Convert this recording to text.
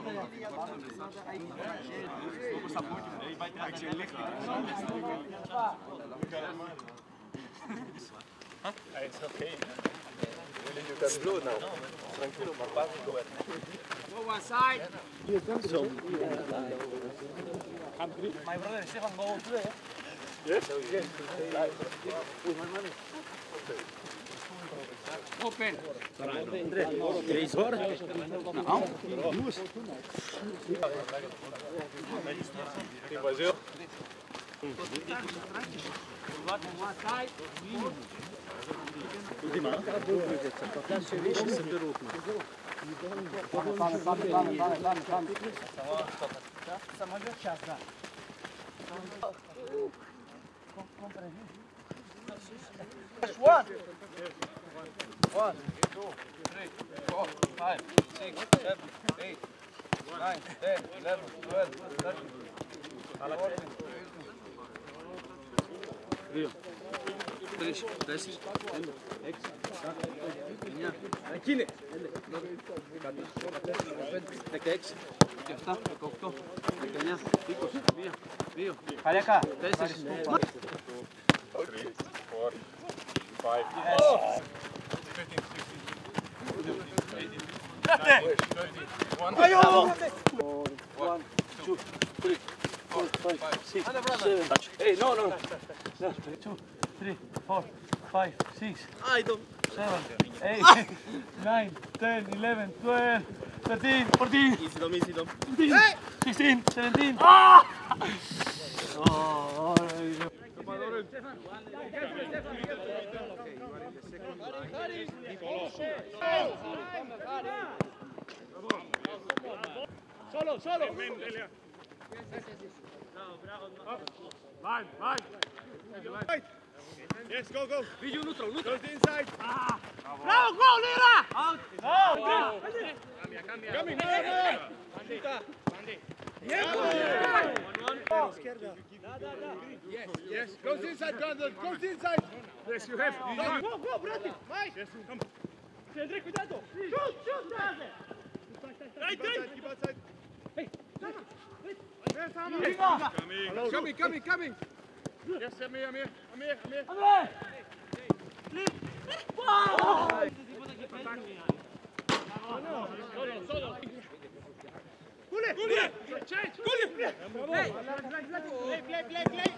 Hey, it's okay. You can go ahead. Go My brother Stefan go today. Yes? Yes. My money. Okay. Open. Três horas? Não? Duas? Tem vazio? Uzima. Da se više se perukne. Pane, pane, pane, pane, pane, pane, pane. Samo još čas, da. Comprehend. Još one. One, two, three, four, five, six, seven, eight, nine, ten, eleven, twelve, thirteen, fourteen, Δύο, τρεις, τέσσερις, πέντε, έξι, εφτά, εννιά, εκείνη, δεκατρία, πέντε, δεκαέξι, δεκαεφτά, δεκαοκτώ, δεκαεννιά, είκοσι, One, two, three, four, five, six, seven. Hey, no, no. Two, three, four, five, six. I don't. Seven, eight, ah. nine, ten, eleven, twelve, thirteen, fourteen. Easy dom, easy dom. Fifteen, sixteen, seventeen. Ah! Oh, Stefan! solo, solo. Line, line. Yes, go, go. Video neutral, neutral. Go inside. Ah. Bravo, go, Lira. Out. Out. Wow. Cambia, come Cambia, Come no. Mandi. Mandi. Yes. Yes. Inside, Brandon. Goes inside. Yes, you have. Go, go, Brandon. Mike. Yes, come. Cedric, cuidado. Shoot, shoot, Right, right. Keep outside. Hey, yes, Amir. Coming. Hello, coming, coming, coming. Yes, Amir, Amir, Amir, Amir. Amir. Flip. Wow. Solo, solo. Gule. Gule. Change. Gule. Play, play, play, play.